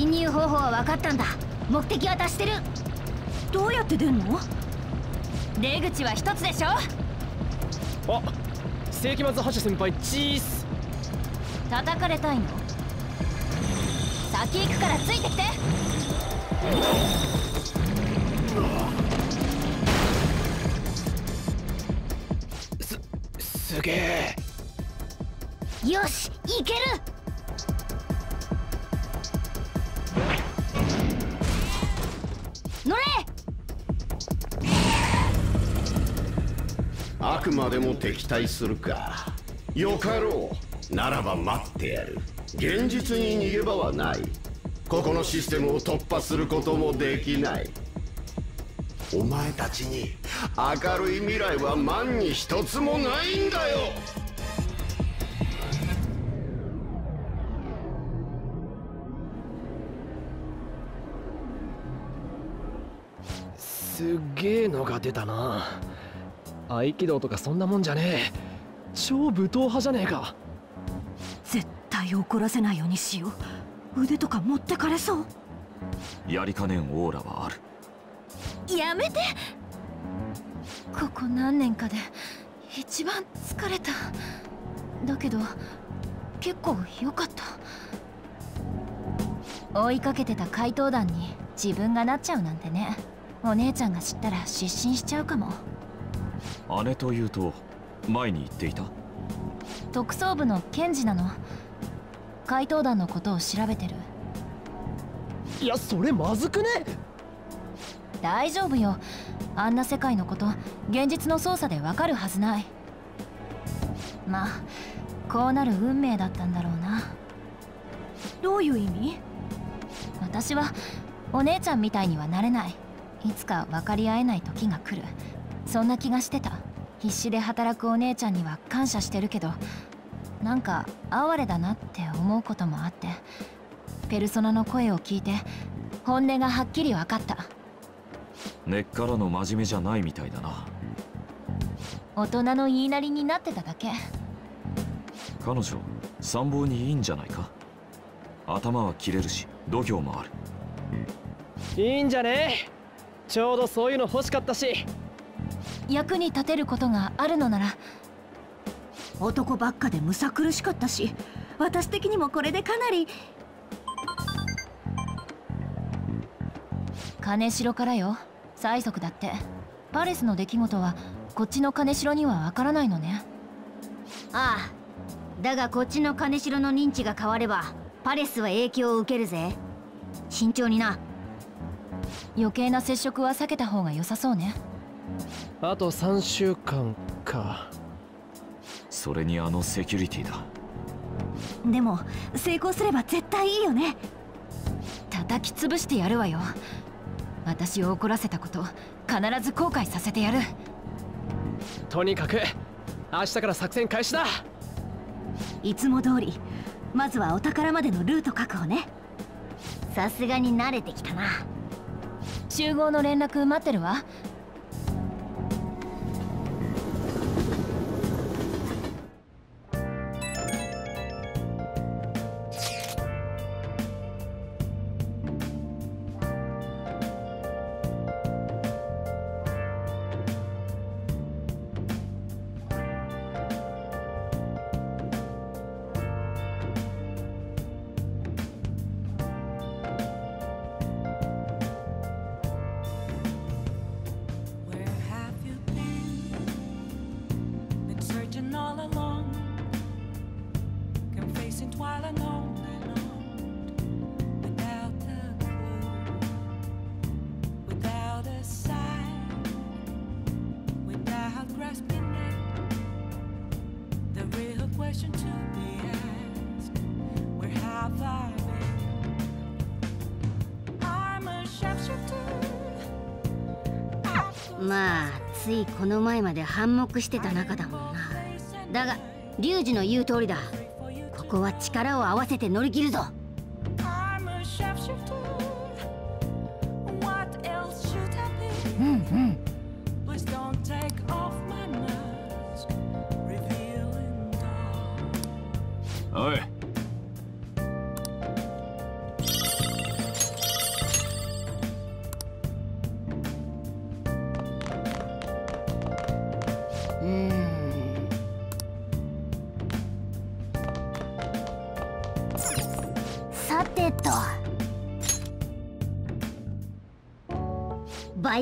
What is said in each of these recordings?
侵入方法は分かったんだ。目的は達してる。どうやって出んの？出口は一つでしょ。あ世紀末覇者先輩チース。叩かれたいの？先行くからついてきて。すすげえ。よしいけるくまでも敵対するか。よかろう。ならば待ってやる。現実に逃げ場はない。ここのシステムを突破することもできない。お前たちに明るい未来は万に一つもないんだよ。すっげえのが出たな。合気道とかそんなもんじゃねえ。超武闘派じゃねえか。絶対怒らせないようにしよう。腕とか持ってかれそう。やりかねんオーラはある。やめて。ここ何年かで一番疲れた。だけど結構良かった。追いかけてた怪盗団に自分がなっちゃうなんてね。お姉ちゃんが知ったら失神しちゃうかも姉というと前に言っていた？特捜部の検事なの。怪盗団のことを調べてる。いやそれまずくね？大丈夫よ。あんな世界のこと現実の捜査でわかるはずない。まあこうなる運命だったんだろうな。どういう意味？私はお姉ちゃんみたいにはなれない。いつか分かり合えない時が来る。そんな気がしてた必死で働くお姉ちゃんには感謝してるけどなんか哀れだなって思うこともあってペルソナの声を聞いて本音がはっきり分かった。根っからの真面目じゃないみたいだな。大人の言いなりになってただけ。彼女参謀にいいんじゃないか？頭は切れるし度胸もある。いいんじゃね？ちょうどそういうの欲しかったし役に立てることがあるのなら。男ばっかでむさ苦しかったし私的にもこれでかなり。金城からよ。催促だって。パレスの出来事はこっちの金城にはわからないのね。ああ。だがこっちの金城の認知が変わればパレスは影響を受けるぜ。慎重にな。余計な接触は避けた方が良さそうねあと3週間か。それにあのセキュリティだ。でも成功すれば絶対いいよね。叩き潰してやるわよ。私を怒らせたこと必ず後悔させてやる。とにかく明日から作戦開始だ。いつも通りまずはお宝までのルート確保ね。さすがに慣れてきたな。集合の連絡待ってるわまあついこの前まで反目してた仲だもんな。だがリュウジの言う通りだ。ここは力を合わせて乗り切るぞ。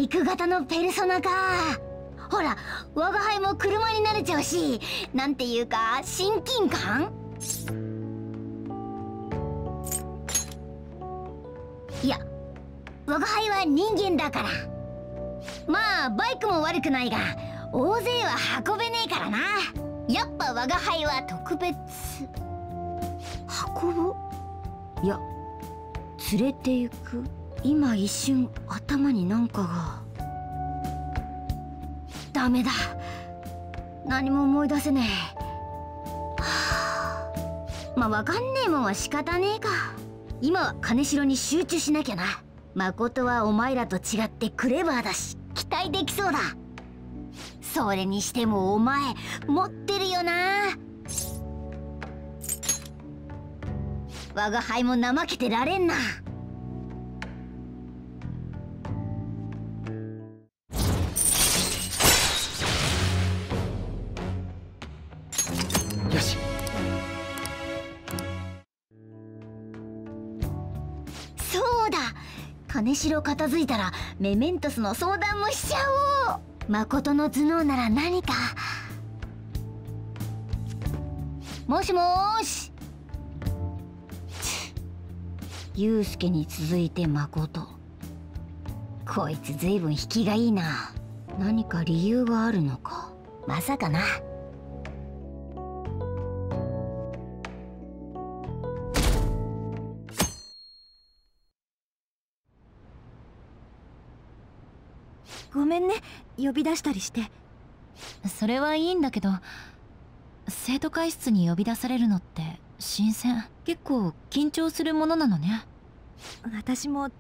バイク型のペルソナか。ほら我が輩も車に慣れちゃうしなんていうか親近感？いや我が輩は人間だから。まあバイクも悪くないが大勢は運べねえからな。やっぱ我が輩は特別。運ぶいや連れて行く？今一瞬頭になんかが。ダメだ。何も思い出せねえ。はあ。まあわかんねえもんは仕方ねえか。今は金城に集中しなきゃな。誠はお前らと違ってクレバーだし期待できそうだ。それにしてもお前持ってるよな。我が輩も怠けてられんな。金城片付いたらメメントスの相談もしちゃおう。誠の頭脳なら何か。もしもーし。ユウスケに続いて誠。こいつずいぶん引きがいいな。何か理由があるのか。まさかな。ごめんね。呼び出したりして。それはいいんだけど生徒会室に呼び出されるのって新鮮。結構緊張するものなのね。私も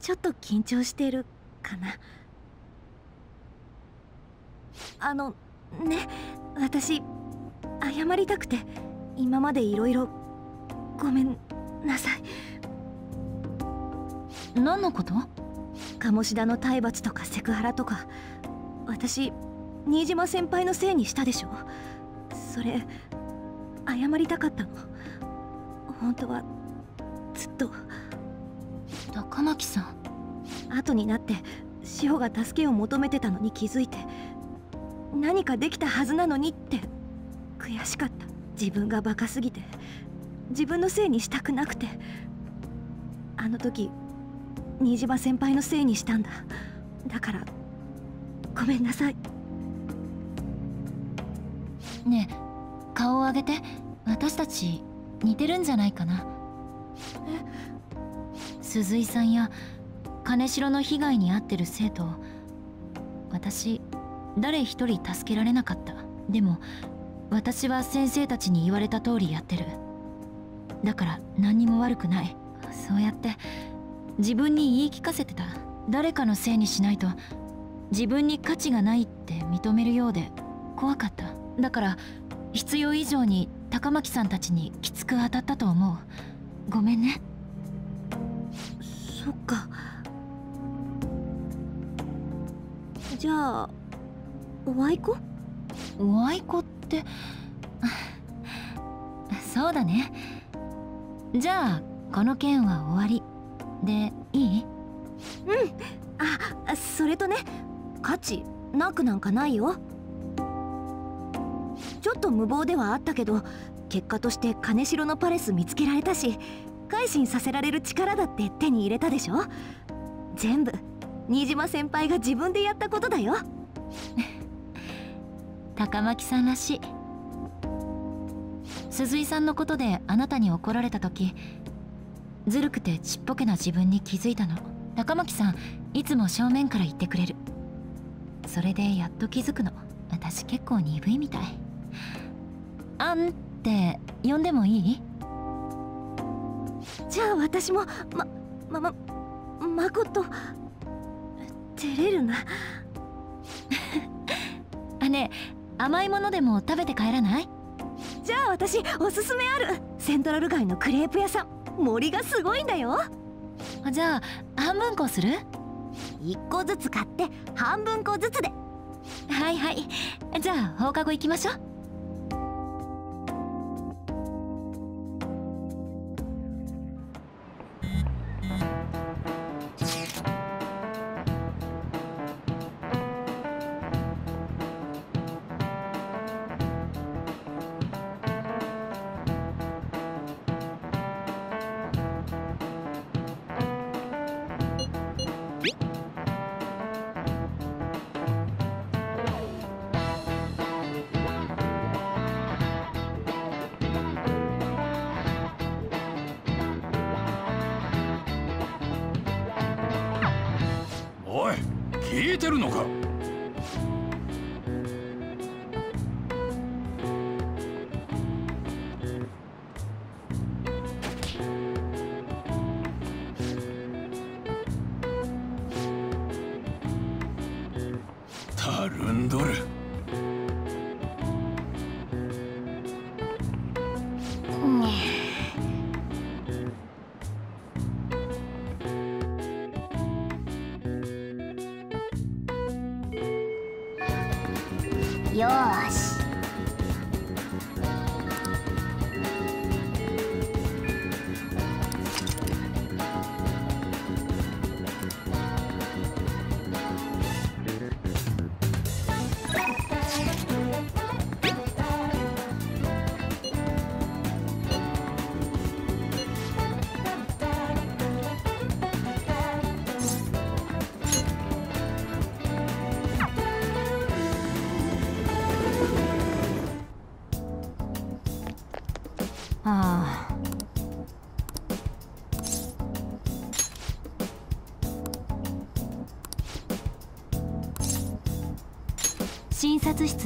ちょっと緊張してるかな。あのね私謝りたくて今までいろいろごめんなさい。何のこと？鴨志田の体罰とかセクハラとか私新島先輩のせいにしたでしょ。それ謝りたかったの。本当はずっと。高巻さん。後になって志保が助けを求めてたのに気づいて何かできたはずなのにって悔しかった。自分がバカすぎて自分のせいにしたくなくて。あの時新島先輩のせいにしたんだ。だからごめんなさい。ねえ顔を上げて私たち似てるんじゃないかな。鈴井さんや金城の被害に遭ってる生徒私誰一人助けられなかった。でも私は先生たちに言われた通りやってる。だから何にも悪くない。そうやって自分に言い聞かせてた。誰かのせいにしないと。自分に価値がないって認めるようで。怖かった。だから必要以上に高巻さんたちにきつく当たったと思う。ごめんね。そっか。じゃあおあいこ？おあいこって。そうだね。じゃあこの件は終わりでいい？あそれとね価値なくなんかないよ。ちょっと無謀ではあったけど結果として金城のパレス見つけられたし改心させられる力だって手に入れたでしょ。全部新島先輩が自分でやったことだよ。高巻さんらしい。鈴井さんのことであなたに怒られた時ずるくてちっぽけな自分に気づいたの。高巻さんいつも正面から言ってくれる。それでやっと気づくの。私結構鈍いみたい。あんって呼んでもいい？じゃあ私もままままこと照れるな。あ甘いものでも食べて帰らない？じゃあ私おすすめある。セントラル街のクレープ屋さん森がすごいんだよ。じゃあ半分こする？1個ずつ買って半分こずつで。はいはい。じゃあ放課後行きましょうい聞いてるのか？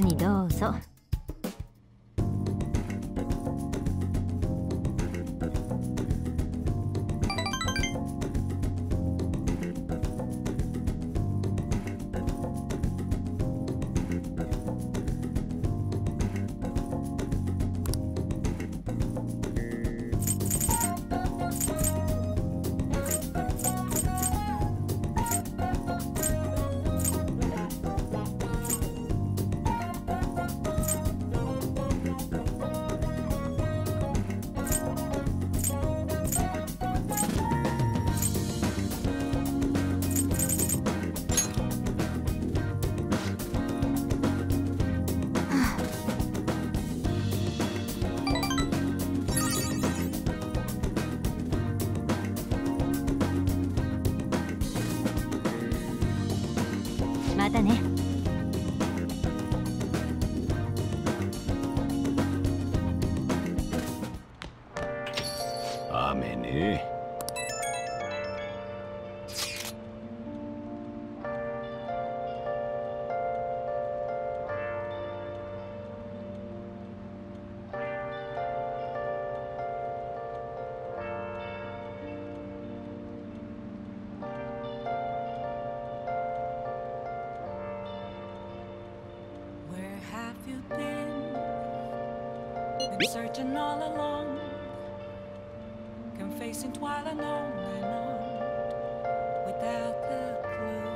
にどうぞ。Searching all along, confessing twilight on and on, without a clue,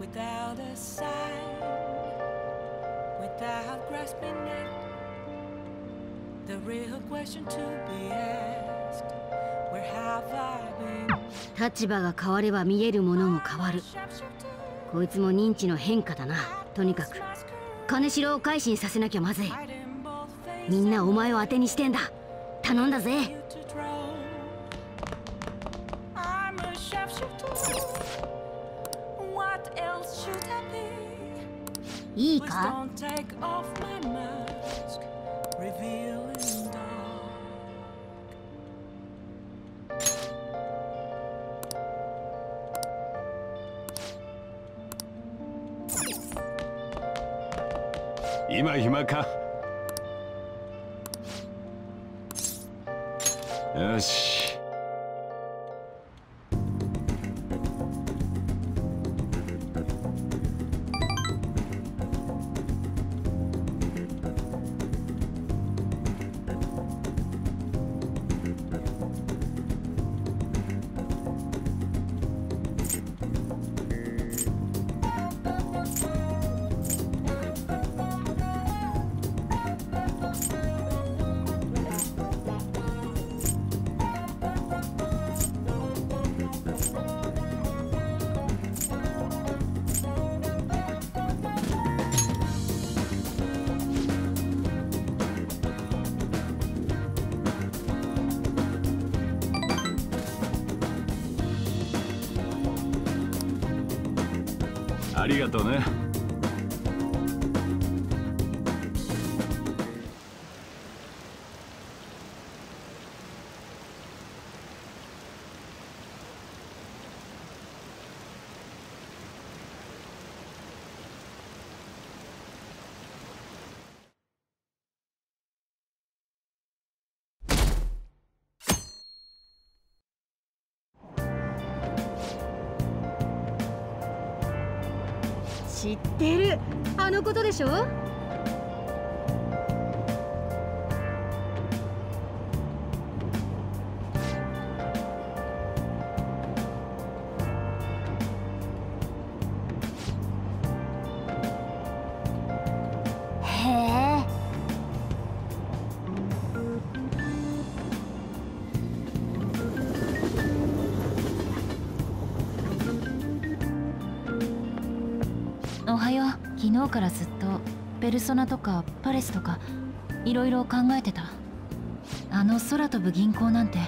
without a sign, without grasping it. The real question to be asked? 立場が変われば見えるものも変わるこいつも認知の変化だなとにかく金城を改心させなきゃまずいみんなお前を当てにしてんだ。頼んだぜ。いいか？今暇か？よし。ありがとうね。しょ？おはよう。昨日からずっとルソナとかパレスとかいろいろ考えてた。あの空飛ぶ銀行なんて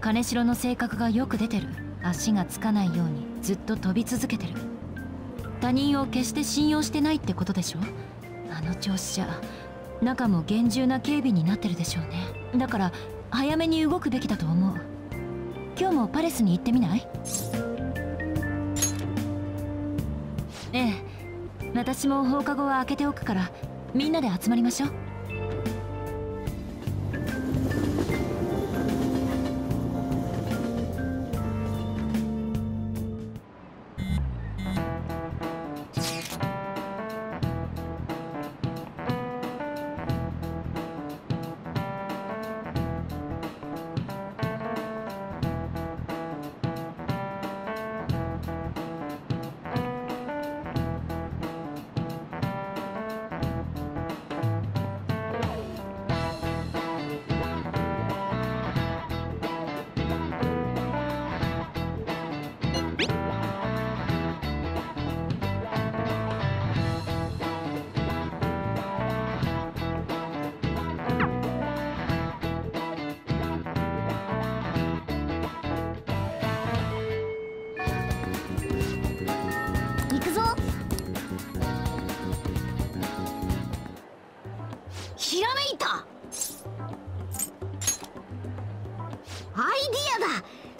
金城の性格がよく出てる。足がつかないようにずっと飛び続けてる。他人を決して信用してないってことでしょ？あの調子じゃ中も厳重な警備になってるでしょうね。だから早めに動くべきだと思う。今日もパレスに行ってみない？ええ。私も放課後は開けておくからみんなで集まりましょう。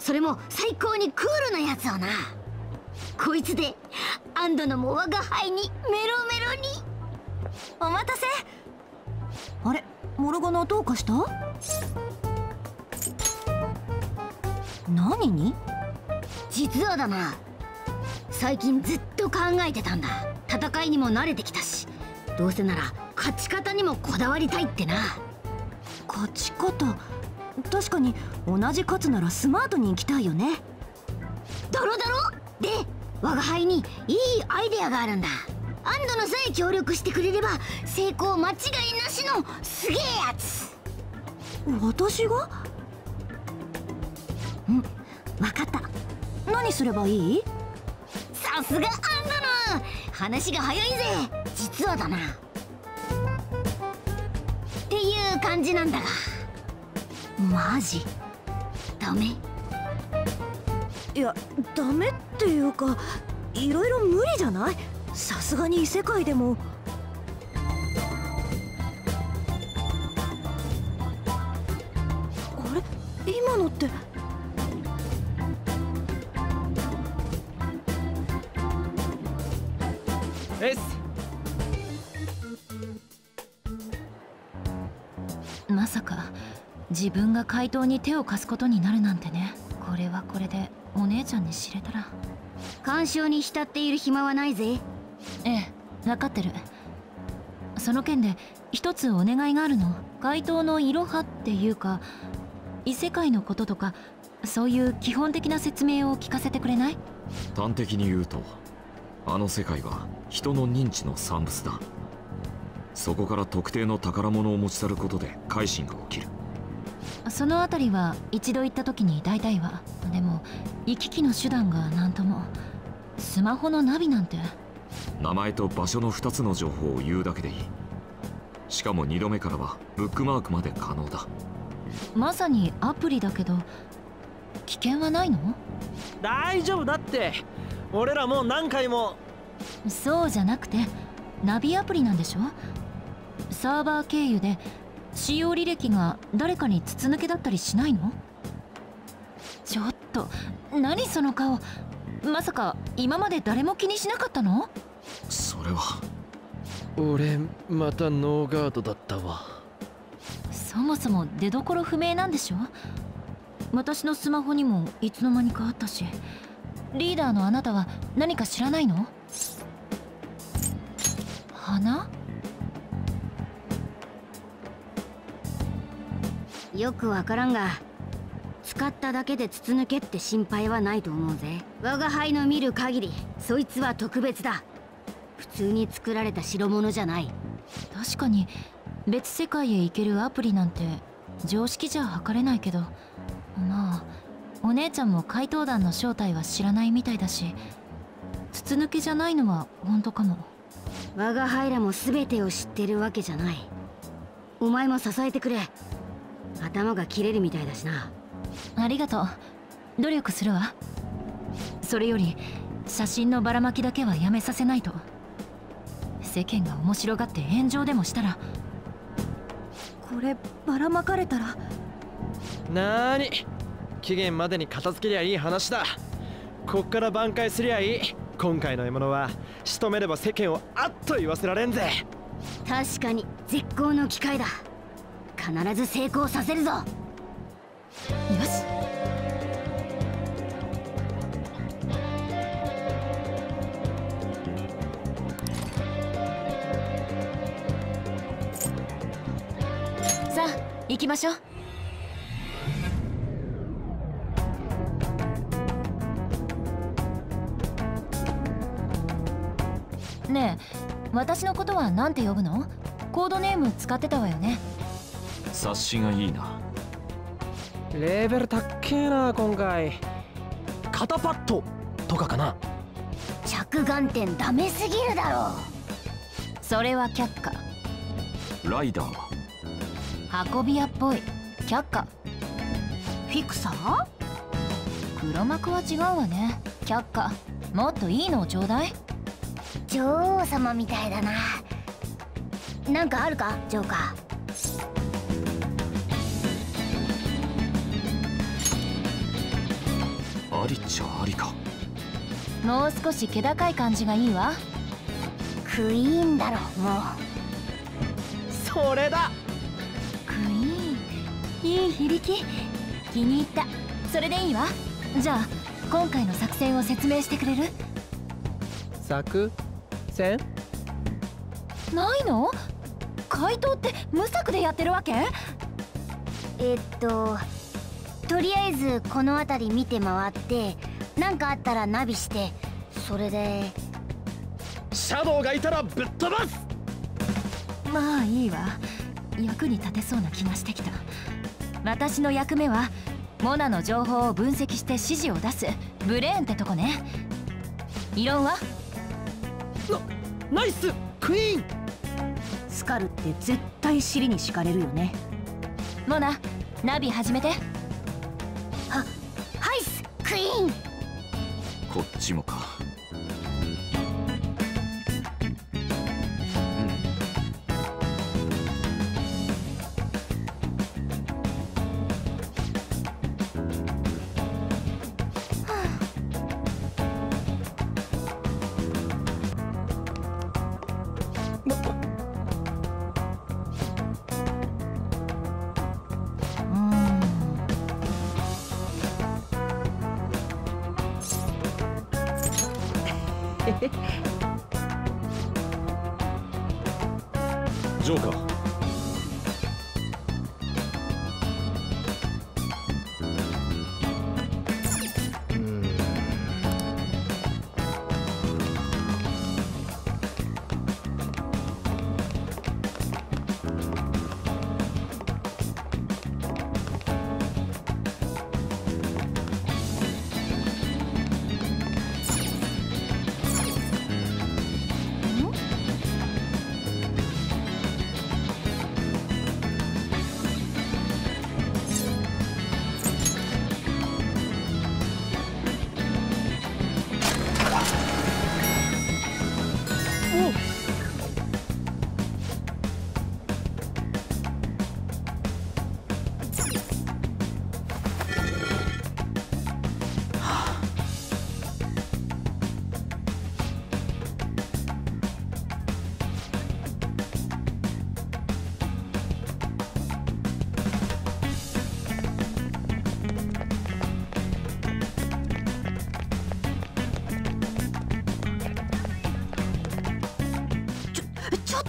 それも最高にクールなやつをな。こいつでアンドのも我が輩にメロメロに。お待たせ。あれモルゴナどうかした？何に？実はだな。最近ずっと考えてたんだ。戦いにも慣れてきたし。どうせなら勝ち方にもこだわりたいってな。勝ち方？確かに同じ勝つならスマートに行きたいよね。だろだろで我が輩にいいアイデアがあるんだ。アンドのさえ協力してくれれば成功間違いなしのすげえやつ。私が？うん。分かった。何すればいい？さすがアンドの話が早いぜ。実はだな。っていう感じなんだがマジ？ダメ？いやダメっていうかいろいろ無理じゃない？さすがに異世界でも。あれ？今のって自分が怪盗に手を貸すことになるなんてね。これはこれでお姉ちゃんに知れたら。干渉に浸っている暇はないぜ。ええ分かってる。その件で一つお願いがあるの。怪盗のいろはっていうか異世界のこととかそういう基本的な説明を聞かせてくれない？端的に言うとあの世界は人の認知の産物だ。そこから特定の宝物を持ち去ることで改心が起きるそのあたりは一度行った時に大体は。でも行き来の手段が何とも。スマホのナビなんて。名前と場所の2つの情報を言うだけでいい。しかも2度目からはブックマークまで可能だ。まさにアプリだけど危険はないの？大丈夫だって。俺らもう何回も。そうじゃなくてナビアプリなんでしょ？サーバー経由で使用履歴が誰かに筒抜けだったりしないの？ちょっと何その顔？まさか今まで誰も気にしなかったの？それは。俺またノーガードだったわ。そもそも出どころ不明なんでしょ？私のスマホにもいつの間にかあったし。リーダーのあなたは何か知らないの？花よくわからんが使っただけで筒抜けって心配はないと思うぜ。我が輩の見る限りそいつは特別だ。普通に作られた代物じゃない。確かに別世界へ行けるアプリなんて常識じゃ測れないけど。まあお姉ちゃんも怪盗団の正体は知らないみたいだし筒抜けじゃないのは本当かも。我が輩らも全てを知ってるわけじゃない。お前も支えてくれ頭が切れるみたいだしな。ありがとう。努力するわ。それより写真のばらまきだけはやめさせないと。世間が面白がって炎上でもしたら。こればらまかれたら。なーに。期限までに片付けりゃいい話だ。こっから挽回すりゃいい。今回の獲物は仕留めれば世間をあっと言わせられんぜ。確かに絶好の機会だ必ず成功させるぞ。よし。さあ行きましょう。ねえ私のことは何て呼ぶの？コードネーム使ってたわよね。察しがいいな。レベルたっけえな今回。肩パッド。とかかな。着眼点ダメすぎるだろ。それは却下。ライダー。は運び屋っぽい。却下。フィクサー？黒幕は違うわね。却下。もっといいのをちょうだい。女王様みたいだな。なんかあるか？ジョーカありっちゃありか。もう少し気高い感じがいいわ。ークイーンだろもそれだ。クイーン。いい響き。気に入った。それでいいわ。じゃあ今回の作戦を説明してくれる？作戦？ないの？怪盗って無策でやってるわけ？うえっととりあえずこの辺り見て回って何かあったらナビしてそれで。シャドウがいたらぶっ飛ばす！まあいいわ。役に立てそうな気がしてきた。私の役目はモナの情報を分析して指示を出す。ブレーンってとこね。異論は？ナイス!クイーン!スカルって絶対尻に敷かれるよね。モナナビ始めてこっちも。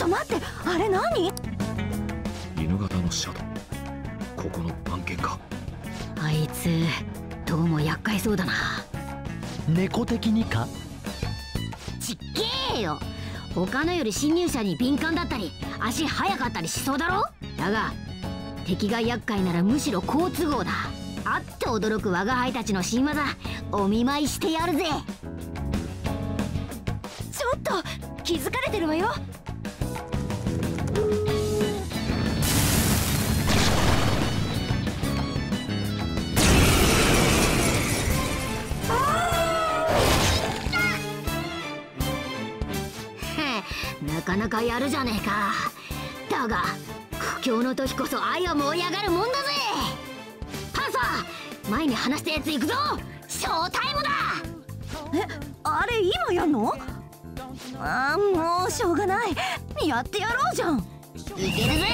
待ってあれ何？犬型のシャドウ。ここの番犬か？あいつどうも厄介そうだな。猫的にか？ちっげえよ。他のより侵入者に敏感だったり足速かったりしそうだろ？だが敵が厄介ならむしろ好都合だ。あって驚く我が輩たちの新技お見舞いしてやるぜ。ちょっと気づかれてるわよなかやるじゃねえか。だが苦境の時こそ愛は盛り上がるもんだぜ。パンサー前に話したやつ行くぞ。ショータイムだ。えあれ今やんの？あーもうしょうがない。やってやろうじゃん。いけるぜ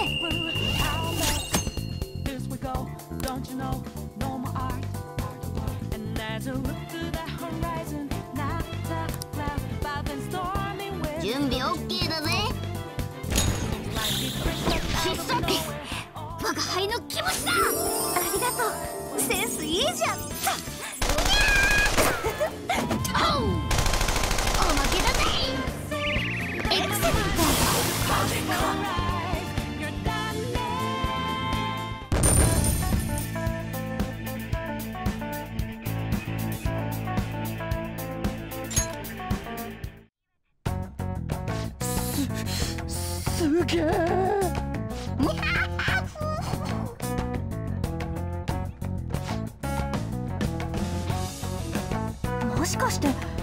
必殺我が輩の気持ちだ。ありがとう。センスいいじゃん。もしかして